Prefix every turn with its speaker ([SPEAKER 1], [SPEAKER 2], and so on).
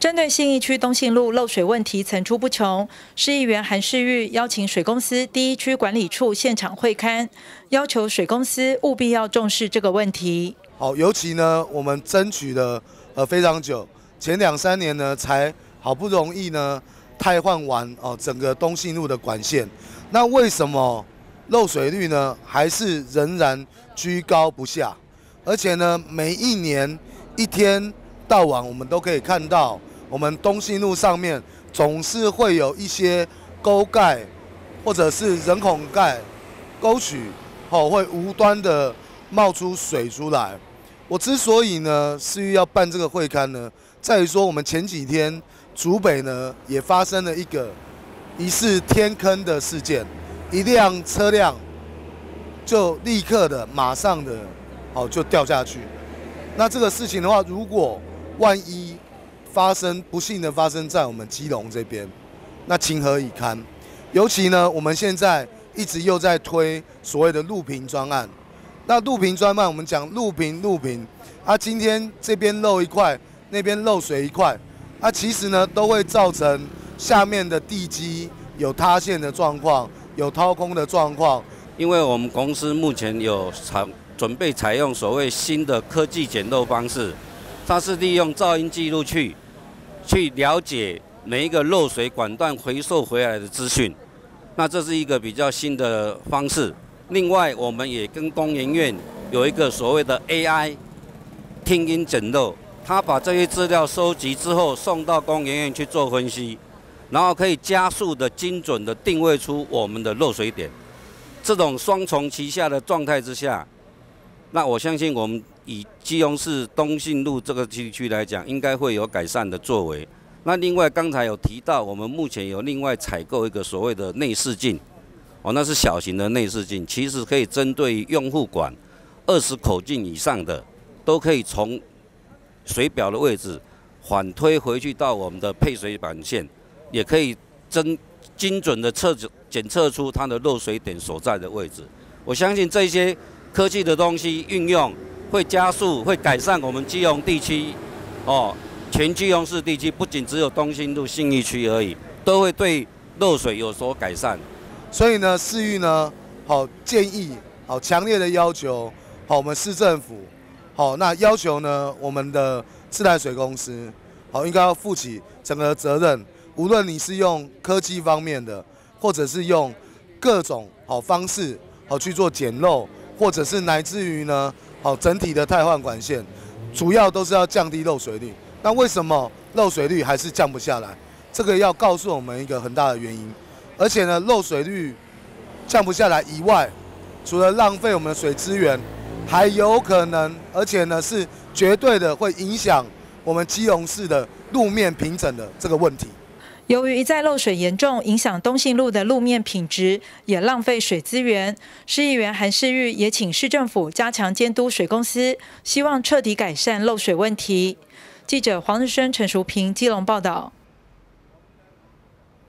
[SPEAKER 1] 针对信义区东信路漏水问题层出不穷，市议员韩世玉邀请水公司第一区管理处现场会勘，要求水公司务必要重视这个问题。
[SPEAKER 2] 好，尤其呢，我们争取了呃非常久，前两三年呢才好不容易呢汰换完哦整个东信路的管线，那为什么漏水率呢还是仍然居高不下？而且呢，每一年一天到晚我们都可以看到。我们东信路上面总是会有一些沟盖，或者是人孔盖、沟渠，哦，会无端的冒出水出来。我之所以呢是要办这个会刊呢，在于说我们前几天竹北呢也发生了一个疑似天坑的事件，一辆车辆就立刻的、马上的，哦就掉下去。那这个事情的话，如果万一发生不幸的发生在我们基隆这边，那情何以堪？尤其呢，我们现在一直又在推所谓的路平专案。那路平专案，我们讲路平路平，啊，今天这边漏一块，那边漏水一块，啊，其实呢都会造成下面的地基有塌陷的状况，有掏空的状况。
[SPEAKER 3] 因为我们公司目前有采准备采用所谓新的科技减漏方式。它是利用噪音记录去去了解每一个漏水管段回收回来的资讯，那这是一个比较新的方式。另外，我们也跟工研院有一个所谓的 AI 听音整漏，它把这些资料收集之后送到工研院去做分析，然后可以加速的精准的定位出我们的漏水点。这种双重旗下的状态之下。那我相信，我们以基隆市东信路这个地区来讲，应该会有改善的作为。那另外刚才有提到，我们目前有另外采购一个所谓的内视镜，哦，那是小型的内视镜，其实可以针对用户管二十口径以上的，都可以从水表的位置反推回去到我们的配水管线，也可以真精准的测检测出它的漏水点所在的位置。我相信这些。科技的东西运用会加速、会改善我们基隆地区，哦，全基隆市地区不仅只有东兴路、信义区而已，都会对漏水有所改善。
[SPEAKER 2] 所以呢，市域呢，好建议，好强烈的要求，好我们市政府，好那要求呢，我们的自来水公司，好应该要负起整个责任。无论你是用科技方面的，或者是用各种好方式，好去做减漏。或者是乃至于呢，好整体的汰换管线，主要都是要降低漏水率。那为什么漏水率还是降不下来？这个要告诉我们一个很大的原因。而且呢，漏水率降不下来以外，除了浪费我们的水资源，还有可能，而且呢是绝对的会影响我们基隆市的路面平整的这个问题。
[SPEAKER 1] 由于一再漏水严重，影响东信路的路面品质，也浪费水资源。市议员韩世玉也请市政府加强监督水公司，希望彻底改善漏水问题。记者黄日升、陈淑平基隆报道。